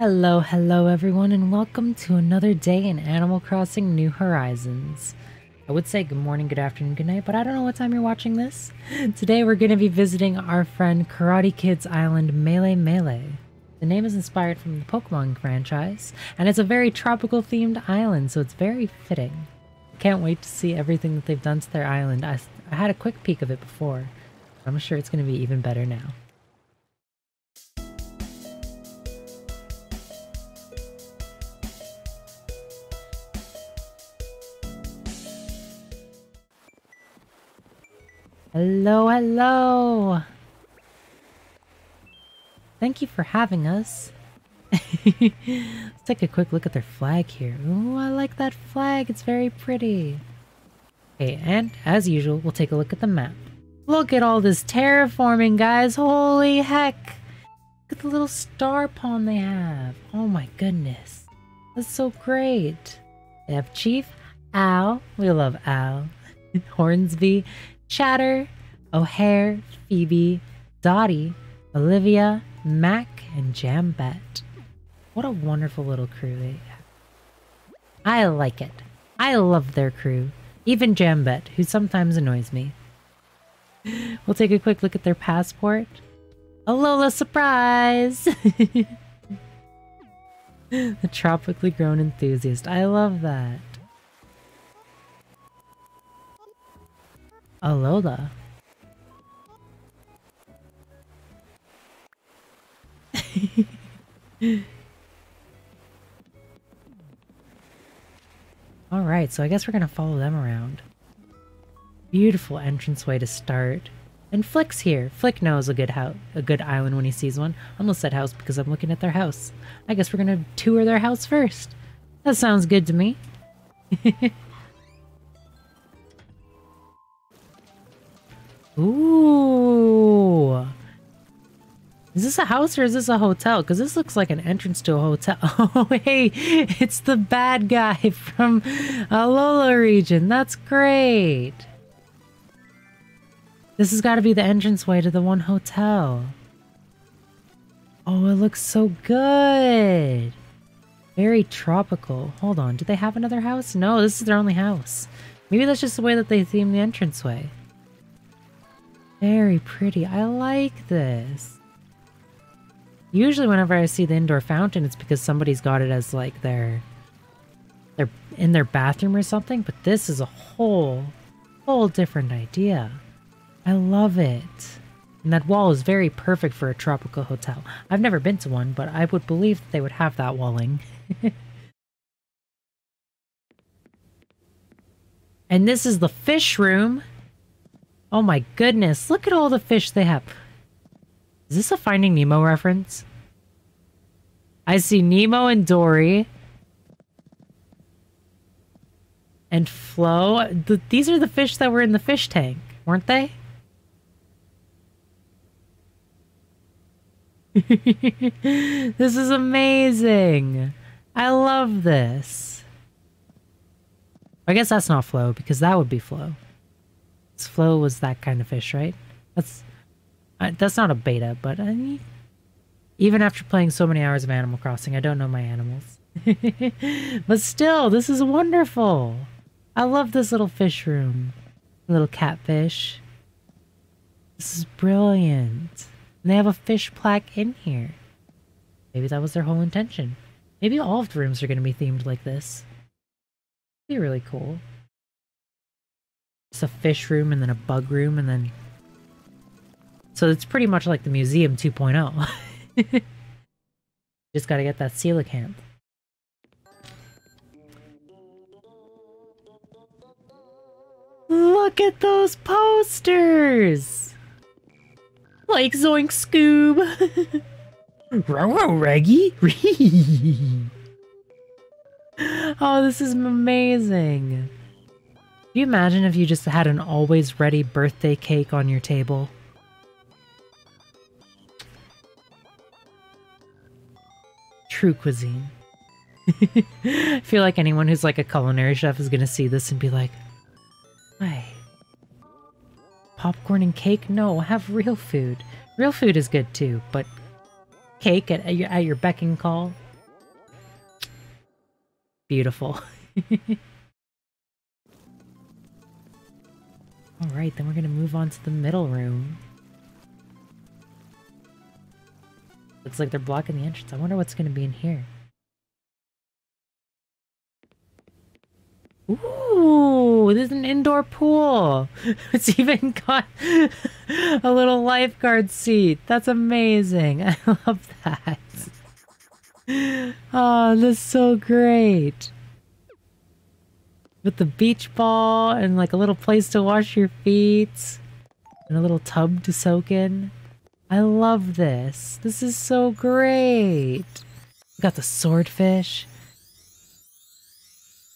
Hello, hello everyone, and welcome to another day in Animal Crossing New Horizons. I would say good morning, good afternoon, good night, but I don't know what time you're watching this. Today we're going to be visiting our friend Karate Kid's island Melemele. The name is inspired from the Pokemon franchise, and it's a very tropical themed island, so it's very fitting. Can't wait to see everything that they've done to their island. I, I had a quick peek of it before. I'm sure it's going to be even better now. Hello, hello! Thank you for having us. Let's take a quick look at their flag here. Ooh, I like that flag. It's very pretty. Okay, and as usual, we'll take a look at the map. Look at all this terraforming, guys. Holy heck. Look at the little star pond they have. Oh my goodness. That's so great. They have Chief, Al. We love Al. Hornsby, Chadder, O'Hare, Phoebe, Dottie, Olivia, Mac, and Jambette. What a wonderful little crew they have. I like it. I love their crew. Even Jambette, who sometimes annoys me. We'll take a quick look at their passport. Alola surprise! the tropically grown enthusiast. I love that. Alola. Alright, so I guess we're gonna follow them around. Beautiful entranceway to start. And Flick's here. Flick knows a good house, a good island when he sees one. I almost said house because I'm looking at their house. I guess we're gonna tour their house first. That sounds good to me. Ooh. Is this a house or is this a hotel? Because this looks like an entrance to a hotel. Oh, hey, it's the bad guy from Alola region. That's great. This has got to be the entranceway to the one hotel. Oh, it looks so good. Very tropical. Hold on, do they have another house? No, this is their only house. Maybe that's just the way that they theme the entranceway. Very pretty. I like this. Usually whenever I see the indoor fountain, it's because somebody's got it as like their they're in their bathroom or something, but this is a whole whole different idea. I love it. And that wall is very perfect for a tropical hotel. I've never been to one, but I would believe that they would have that walling. and this is the fish room. Oh my goodness, look at all the fish they have. Is this a Finding Nemo reference? I see Nemo and Dory. And Flo. The, these are the fish that were in the fish tank, weren't they? this is amazing. I love this. I guess that's not Flo, because that would be Flo. Flo was that kind of fish, right? That's uh, that's not a betta, but I mean, even after playing so many hours of Animal Crossing, I don't know my animals. but still, this is wonderful. I love this little fish room. Little catfish. This is brilliant. And they have a fish plaque in here. Maybe that was their whole intention. Maybe all of the rooms are going to be themed like this. Be really cool. It's a fish room and then a bug room and then... So it's pretty much like the museum 2.0. Just gotta get that coelacanth. Look at those posters! Like Zoink Scoob! Row Reggie! oh, this is amazing! Do you imagine if you just had an always ready birthday cake on your table? True cuisine. I feel like anyone who's like a culinary chef is gonna see this and be like, Hey, popcorn and cake? No, have real food. Real food is good too, but cake at, at, your, at your beck and call? Beautiful. Alright, then we're gonna move on to the middle room. Looks like they're blocking the entrance. I wonder what's gonna be in here. Ooh, there's an indoor pool. It's even got a little lifeguard seat. That's amazing. I love that. Oh, that's so great. With the beach ball and like a little place to wash your feet and a little tub to soak in. I love this. This is so great. We got the swordfish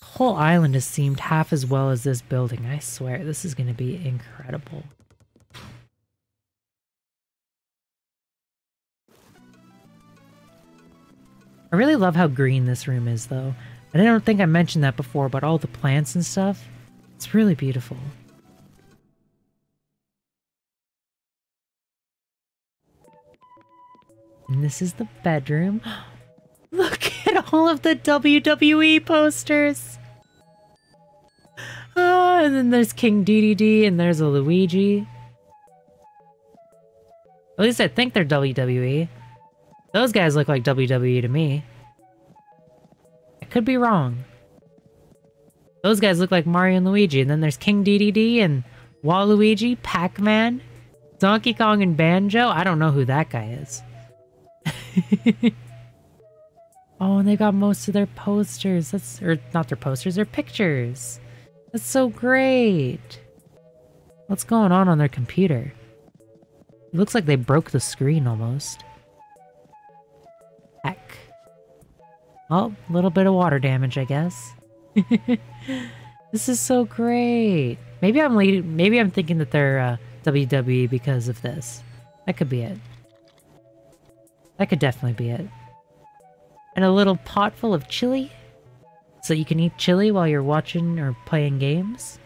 The whole island has seemed half as well as this building. I swear, this is going to be incredible. I really love how green this room is, though. And I don't think I mentioned that before, but all the plants and stuff, it's really beautiful. And this is the bedroom. Look at all of the WWE posters! Ah, and then there's King Dedede, and there's a Luigi. At least I think they're WWE. Those guys look like WWE to me. Could be wrong. Those guys look like Mario and Luigi, and then there's King Dedede and Waluigi, Pac-Man, Donkey Kong and Banjo. I don't know who that guy is. oh, and they got most of their posters. That's or not their posters, their pictures. That's so great. What's going on on their computer? It looks like they broke the screen almost. Oh, a little bit of water damage, I guess. this is so great. Maybe I'm maybe I'm thinking that they're uh, WWE because of this. That could be it. That could definitely be it. And a little pot full of chili. So you can eat chili while you're watching or playing games?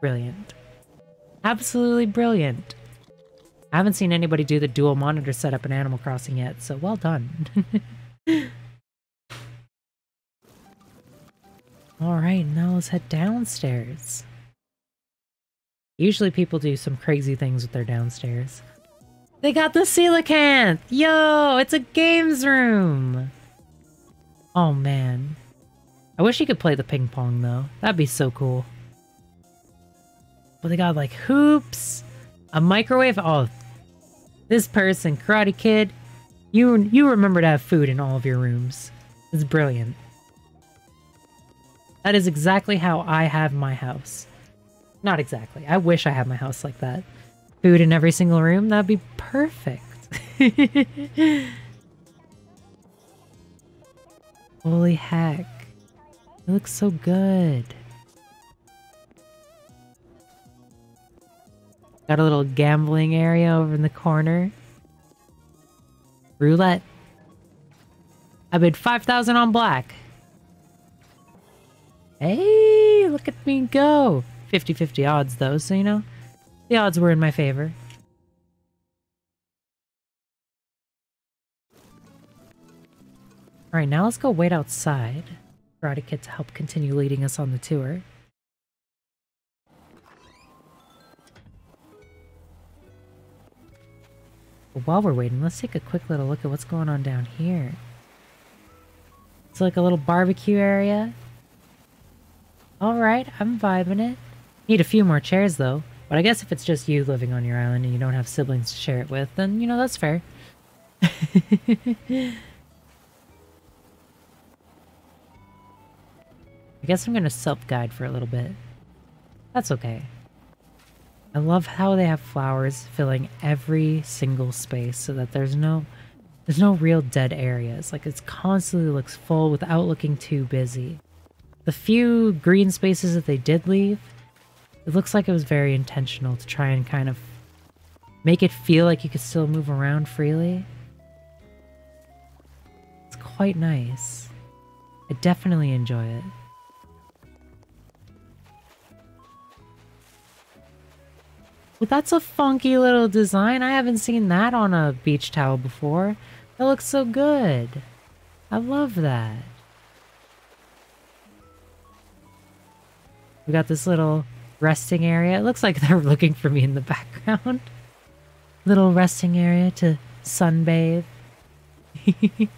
Brilliant. Absolutely brilliant. I haven't seen anybody do the dual monitor setup in Animal Crossing yet, so well done. Alright, now let's head downstairs. Usually people do some crazy things with their downstairs. They got the coelacanth! Yo, it's a games room! Oh man. I wish you could play the ping pong though. That'd be so cool. But they got like hoops, a microwave. Oh, this person, Karate Kid, you you remember to have food in all of your rooms. It's brilliant. That is exactly how I have my house. Not exactly. I wish I had my house like that. Food in every single room, that'd be perfect. Holy heck. It looks so good. Got a little gambling area over in the corner. Roulette. I bid 5,000 on black. Hey, look at me go. 50-50 odds though, so you know, the odds were in my favor. Alright, now let's go wait outside. Karate Kid to help continue leading us on the tour. While we're waiting, let's take a quick little look at what's going on down here. It's like a little barbecue area. Alright, I'm vibing it. Need a few more chairs though. But I guess if it's just you living on your island and you don't have siblings to share it with, then, you know, that's fair. I guess I'm gonna self-guide for a little bit. That's okay. I love how they have flowers filling every single space so that there's no there's no real dead areas. Like it constantly looks full without looking too busy. The few green spaces that they did leave, it looks like it was very intentional to try and kind of make it feel like you could still move around freely. It's quite nice. I definitely enjoy it. Well, that's a funky little design. I haven't seen that on a beach towel before. That looks so good. I love that. We got this little resting area. It looks like they're looking for me in the background. little resting area to sunbathe.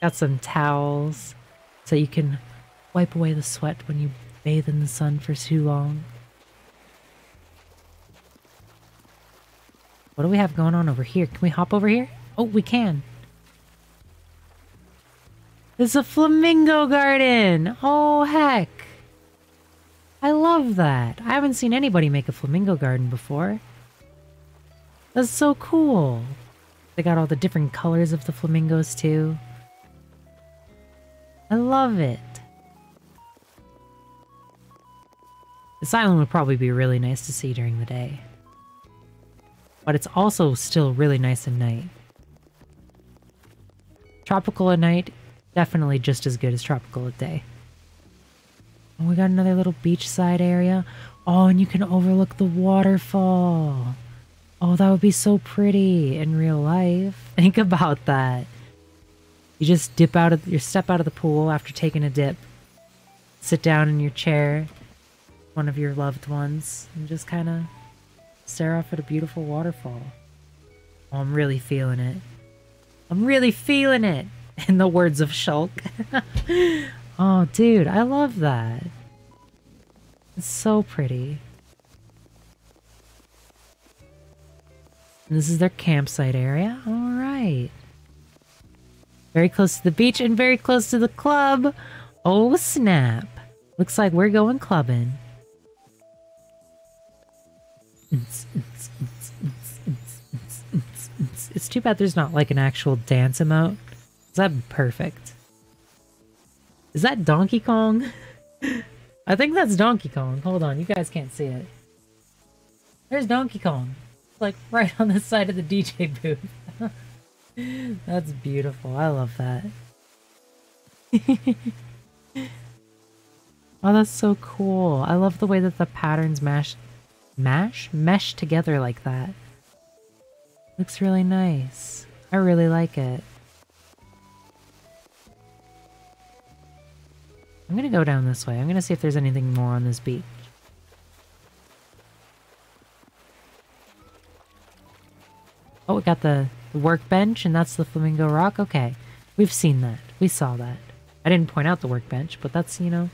got some towels so you can wipe away the sweat when you bathe in the sun for too long. What do we have going on over here? Can we hop over here? Oh, we can. It's a flamingo garden. Oh, heck. I love that. I haven't seen anybody make a flamingo garden before. That's so cool. They got all the different colors of the flamingos, too. I love it. This island would probably be really nice to see during the day. But it's also still really nice at night. Tropical at night, definitely just as good as tropical day. We got another little beachside area. Oh, and you can overlook the waterfall. Oh, that would be so pretty in real life. Think about that. You just dip out of your step out of the pool after taking a dip. Sit down in your chair, one of your loved ones and just kind of stare off at a beautiful waterfall. Oh, I'm really feeling it. I'm really feeling it, in the words of Shulk. oh, dude, I love that. It's so pretty. This is their campsite area. All right. Very close to the beach and very close to the club. Oh, snap. Looks like we're going clubbing. It's too bad there's not like an actual dance emote. That'd perfect. Is that Donkey Kong? I think that's Donkey Kong. Hold on, you guys can't see it. There's Donkey Kong. like right on the side of the DJ booth. that's beautiful. I love that. oh, that's so cool. I love the way that the patterns mash mash mesh together like that. Looks really nice. I really like it. I'm gonna go down this way. I'm gonna see if there's anything more on this beach. Oh, we got the, workbench, and that's the Flamingo Rock. Okay, we've seen that. We saw that. I didn't point out the workbench, but that's, you know,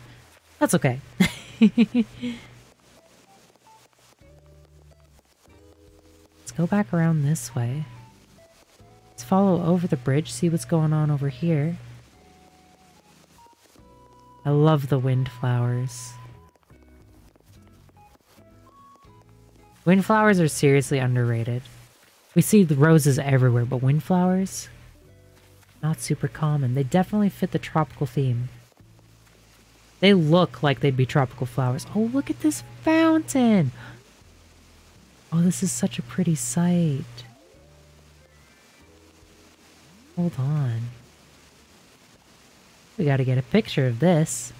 that's okay. Let's go back around this way. Let's follow over the bridge, see what's going on over here. I love the windflowers. Windflowers are seriously underrated. We see the roses everywhere, but windflowers? Not super common. They definitely fit the tropical theme. They look like they'd be tropical flowers. Oh, look at this fountain! Oh, this is such a pretty sight. Hold on. We gotta get a picture of this.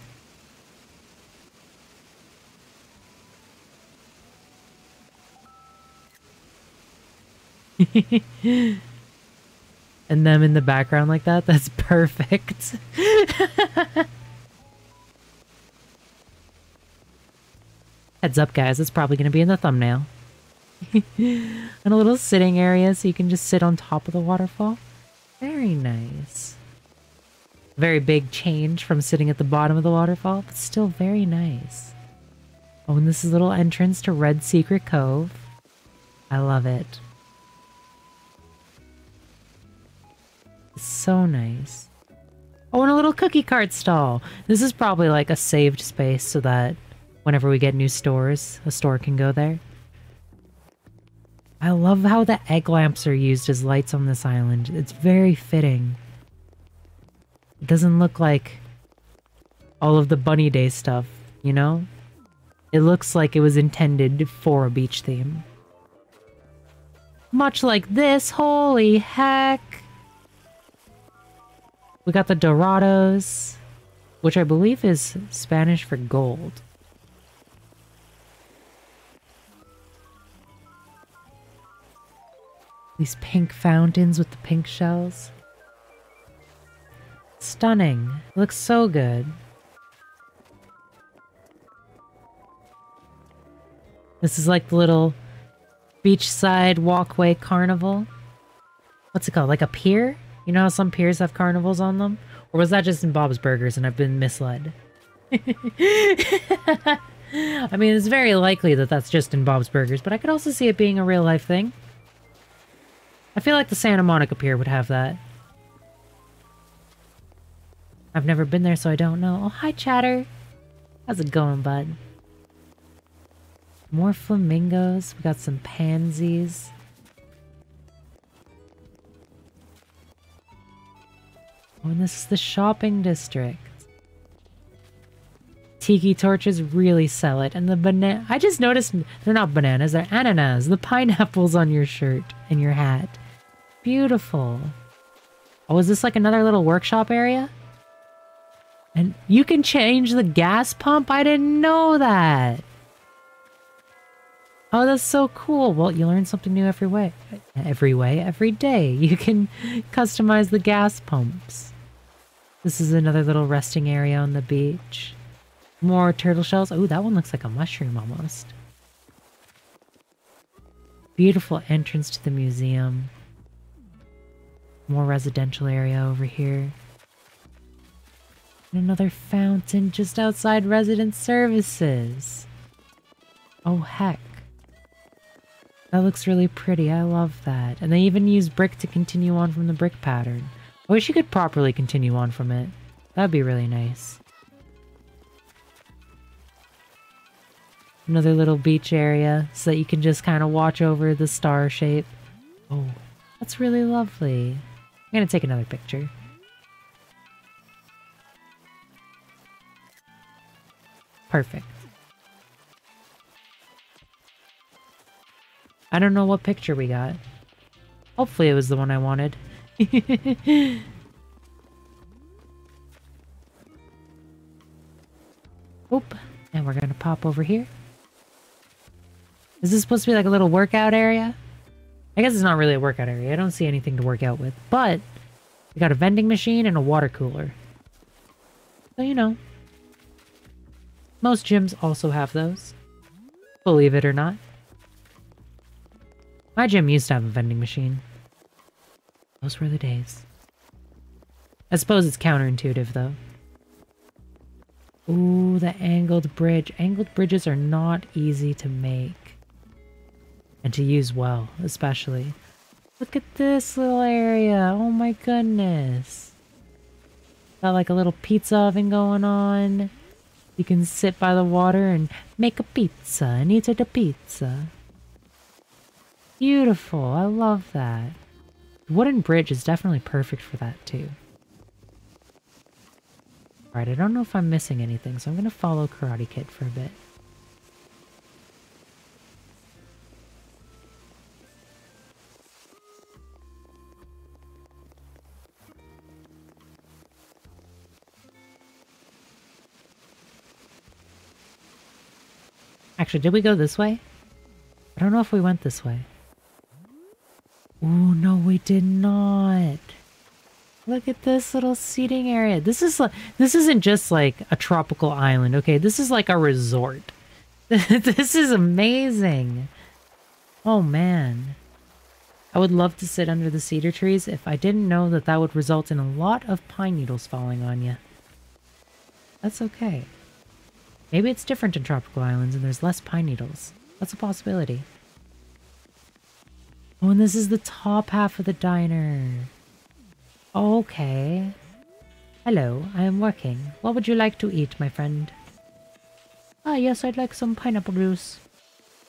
and them in the background like that, that's perfect. Heads up, guys, it's probably going to be in the thumbnail. and a little sitting area so you can just sit on top of the waterfall. Very nice. Very big change from sitting at the bottom of the waterfall, but still very nice. Oh, and this is a little entrance to Red Secret Cove. I love it. So nice. Oh, and a little cookie cart stall. This is probably like a saved space so that whenever we get new stores, a store can go there. I love how the egg lamps are used as lights on this island. It's very fitting. It doesn't look like all of the bunny day stuff, you know? It looks like it was intended for a beach theme. Much like this, holy heck! We got the Dorados, which I believe is Spanish for gold. These pink fountains with the pink shells. Stunning. Looks so good. This is like the little beachside walkway carnival. What's it called? Like a pier? You know how some piers have carnivals on them? Or was that just in Bob's Burgers and I've been misled? I mean, it's very likely that that's just in Bob's Burgers, but I could also see it being a real life thing. I feel like the Santa Monica Pier would have that. I've never been there, so I don't know. Oh, hi, Chadder. How's it going, bud? More flamingos. We got some pansies. Oh, and this is the shopping district. Tiki torches really sell it. And the banana... I just noticed they're not bananas, they're ananas. The pineapples on your shirt and your hat. Beautiful. Oh, is this like another little workshop area? And you can change the gas pump? I didn't know that. Oh, that's so cool. Well, you learn something new every way. Every way, every day. You can customize the gas pumps. This is another little resting area on the beach. More turtle shells. Oh, that one looks like a mushroom almost. Beautiful entrance to the museum. More residential area over here. And another fountain just outside resident services. Oh, heck. That looks really pretty. I love that. And they even use brick to continue on from the brick pattern. I wish you could properly continue on from it. That'd be really nice. Another little beach area so that you can just kind of watch over the star shape. Oh, that's really lovely. I'm gonna take another picture. Perfect. I don't know what picture we got. Hopefully it was the one I wanted. Oop. And we're gonna pop over here. Is this supposed to be like a little workout area? I guess it's not really a workout area. I don't see anything to work out with. But we got a vending machine and a water cooler. So, you know. Most gyms also have those. Believe it or not. My gym used to have a vending machine. Those were the days. I suppose it's counterintuitive, though. Ooh, the angled bridge. Angled bridges are not easy to make. And to use well, especially. Look at this little area. Oh my goodness. Got like a little pizza oven going on. You can sit by the water and make a pizza and eat the pizza. Beautiful. I love that. The wooden bridge is definitely perfect for that too. Alright, I don't know if I'm missing anything, so I'm going to follow Karate Kid for a bit. Actually, did we go this way? I don't know if we went this way. Oh, no, we did not. Look at this little seating area. This is this isn't just like a tropical island, okay? This is like a resort. this is amazing. Oh, man. I would love to sit under the cedar trees if I didn't know that that would result in a lot of pine needles falling on you. That's okay. Maybe it's different in tropical islands and there's less pine needles. That's a possibility. Oh, and this is the top half of the diner. Okay. Hello, I am working. What would you like to eat, my friend? Ah, yes, I'd like some pineapple juice.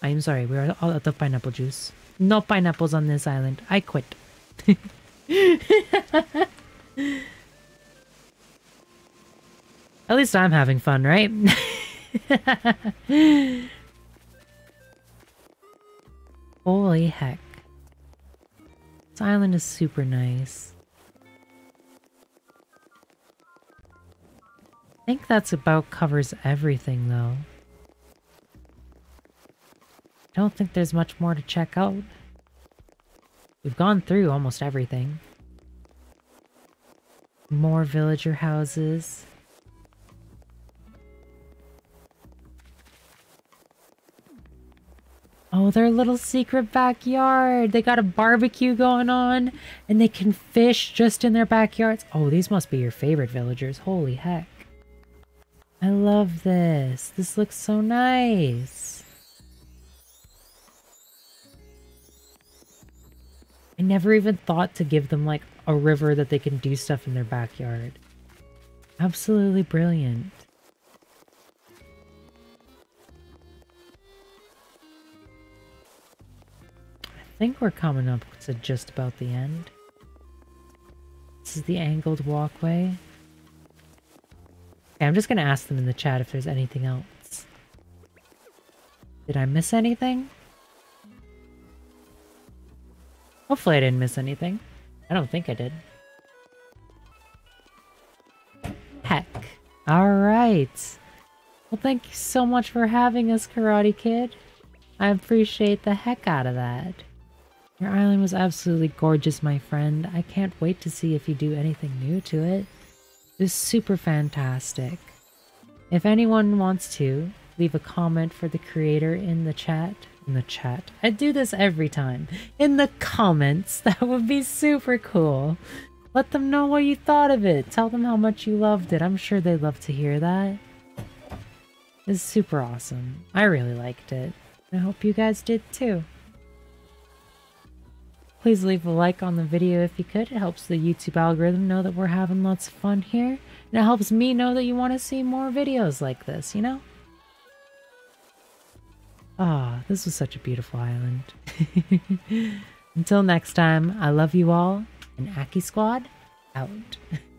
I am sorry, we are all out of pineapple juice. No pineapples on this island. I quit. At least I'm having fun, right? Holy heck. This island is super nice. I think that's about covers everything though. I don't think there's much more to check out. We've gone through almost everything. More villager houses. Oh, their little secret backyard. They got a barbecue going on and they can fish just in their backyards. Oh, these must be your favorite villagers. Holy heck. I love this. This looks so nice. I never even thought to give them like a river that they can do stuff in their backyard. Absolutely brilliant. Think we're coming up to just about the end. This is the angled walkway. Okay, I'm just gonna ask them in the chat if there's anything else. Did I miss anything? Hopefully I didn't miss anything. I don't think I did. Heck. Alright. Well, thank you so much for having us, Karate Kid. I appreciate the heck out of that. Your island was absolutely gorgeous, my friend. I can't wait to see if you do anything new to it. It was super fantastic. If anyone wants to, leave a comment for the creator in the chat. In the chat. I do this every time. In the comments. That would be super cool. Let them know what you thought of it. Tell them how much you loved it. I'm sure they'd love to hear that. It's super awesome. I really liked it. I hope you guys did too. Please leave a like on the video if you could. It helps the YouTube algorithm know that we're having lots of fun here. And it helps me know that you want to see more videos like this, you know? Ah, oh, this was such a beautiful island. Until next time, I love you all, and Aki Squad, out.